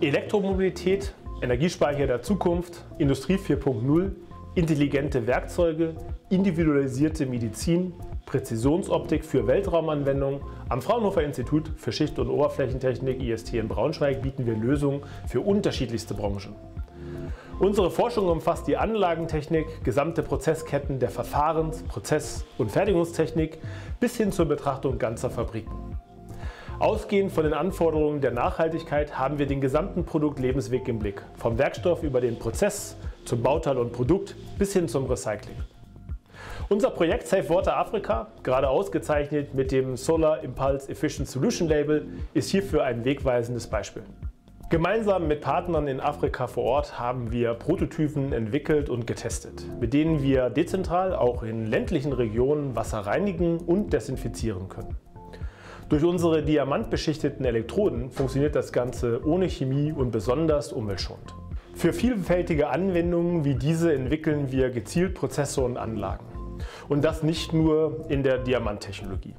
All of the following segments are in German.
Elektromobilität, Energiespeicher der Zukunft, Industrie 4.0, intelligente Werkzeuge, individualisierte Medizin, Präzisionsoptik für Weltraumanwendungen. Am Fraunhofer Institut für Schicht- und Oberflächentechnik IST in Braunschweig bieten wir Lösungen für unterschiedlichste Branchen. Unsere Forschung umfasst die Anlagentechnik, gesamte Prozessketten der Verfahrens-, Prozess- und Fertigungstechnik bis hin zur Betrachtung ganzer Fabriken. Ausgehend von den Anforderungen der Nachhaltigkeit haben wir den gesamten Produktlebensweg im Blick, vom Werkstoff über den Prozess zum Bauteil und Produkt bis hin zum Recycling. Unser Projekt Safe Water Africa, gerade ausgezeichnet mit dem Solar Impulse Efficient Solution Label, ist hierfür ein wegweisendes Beispiel. Gemeinsam mit Partnern in Afrika vor Ort haben wir Prototypen entwickelt und getestet, mit denen wir dezentral auch in ländlichen Regionen Wasser reinigen und desinfizieren können. Durch unsere diamantbeschichteten Elektroden funktioniert das Ganze ohne Chemie und besonders umweltschonend. Für vielfältige Anwendungen wie diese entwickeln wir gezielt Prozesse und Anlagen. Und das nicht nur in der Diamanttechnologie.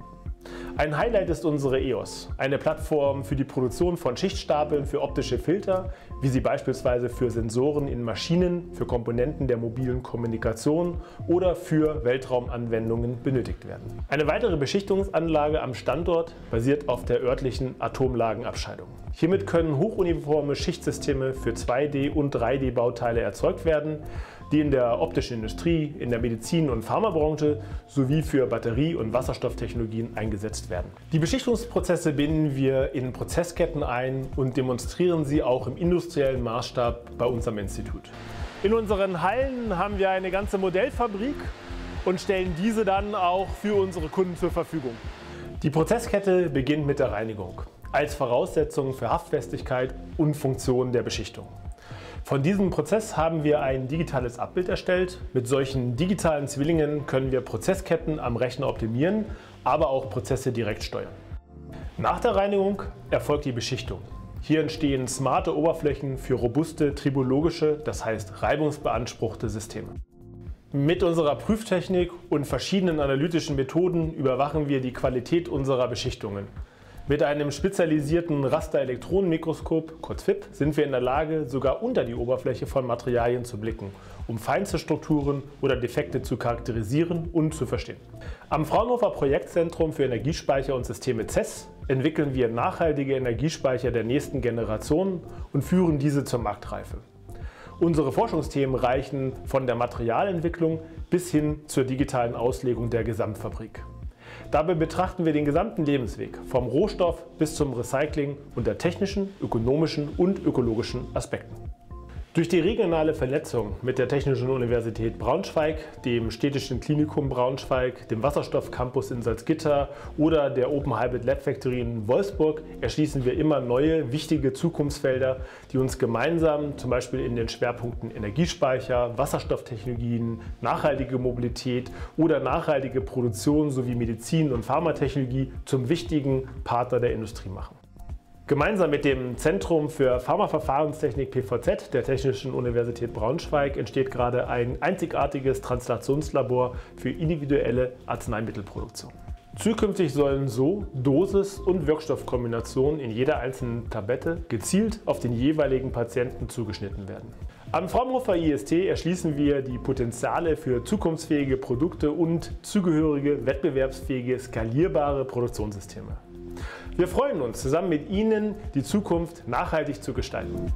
Ein Highlight ist unsere EOS, eine Plattform für die Produktion von Schichtstapeln für optische Filter, wie sie beispielsweise für Sensoren in Maschinen, für Komponenten der mobilen Kommunikation oder für Weltraumanwendungen benötigt werden. Eine weitere Beschichtungsanlage am Standort basiert auf der örtlichen Atomlagenabscheidung. Hiermit können hochuniforme Schichtsysteme für 2D- und 3D-Bauteile erzeugt werden, die in der optischen Industrie, in der Medizin- und Pharmabranche sowie für Batterie- und Wasserstofftechnologien eingesetzt werden. Die Beschichtungsprozesse binden wir in Prozessketten ein und demonstrieren sie auch im industriellen Maßstab bei uns am Institut. In unseren Hallen haben wir eine ganze Modellfabrik und stellen diese dann auch für unsere Kunden zur Verfügung. Die Prozesskette beginnt mit der Reinigung als Voraussetzung für Haftfestigkeit und Funktion der Beschichtung. Von diesem Prozess haben wir ein digitales Abbild erstellt. Mit solchen digitalen Zwillingen können wir Prozessketten am Rechner optimieren, aber auch Prozesse direkt steuern. Nach der Reinigung erfolgt die Beschichtung. Hier entstehen smarte Oberflächen für robuste tribologische, das heißt reibungsbeanspruchte Systeme. Mit unserer Prüftechnik und verschiedenen analytischen Methoden überwachen wir die Qualität unserer Beschichtungen. Mit einem spezialisierten Rasterelektronenmikroskop, kurz FIP, sind wir in der Lage, sogar unter die Oberfläche von Materialien zu blicken, um feinste Strukturen oder Defekte zu charakterisieren und zu verstehen. Am Fraunhofer Projektzentrum für Energiespeicher und Systeme CES entwickeln wir nachhaltige Energiespeicher der nächsten Generation und führen diese zur Marktreife. Unsere Forschungsthemen reichen von der Materialentwicklung bis hin zur digitalen Auslegung der Gesamtfabrik. Dabei betrachten wir den gesamten Lebensweg, vom Rohstoff bis zum Recycling unter technischen, ökonomischen und ökologischen Aspekten. Durch die regionale Vernetzung mit der Technischen Universität Braunschweig, dem Städtischen Klinikum Braunschweig, dem Wasserstoffcampus in Salzgitter oder der Open Hybrid Lab Factory in Wolfsburg erschließen wir immer neue, wichtige Zukunftsfelder, die uns gemeinsam zum Beispiel in den Schwerpunkten Energiespeicher, Wasserstofftechnologien, nachhaltige Mobilität oder nachhaltige Produktion sowie Medizin- und Pharmatechnologie zum wichtigen Partner der Industrie machen. Gemeinsam mit dem Zentrum für Pharmaverfahrenstechnik PVZ der Technischen Universität Braunschweig entsteht gerade ein einzigartiges Translationslabor für individuelle Arzneimittelproduktion. Zukünftig sollen so Dosis- und Wirkstoffkombinationen in jeder einzelnen Tablette gezielt auf den jeweiligen Patienten zugeschnitten werden. Am Fraunhofer IST erschließen wir die Potenziale für zukunftsfähige Produkte und zugehörige wettbewerbsfähige skalierbare Produktionssysteme. Wir freuen uns, zusammen mit Ihnen die Zukunft nachhaltig zu gestalten.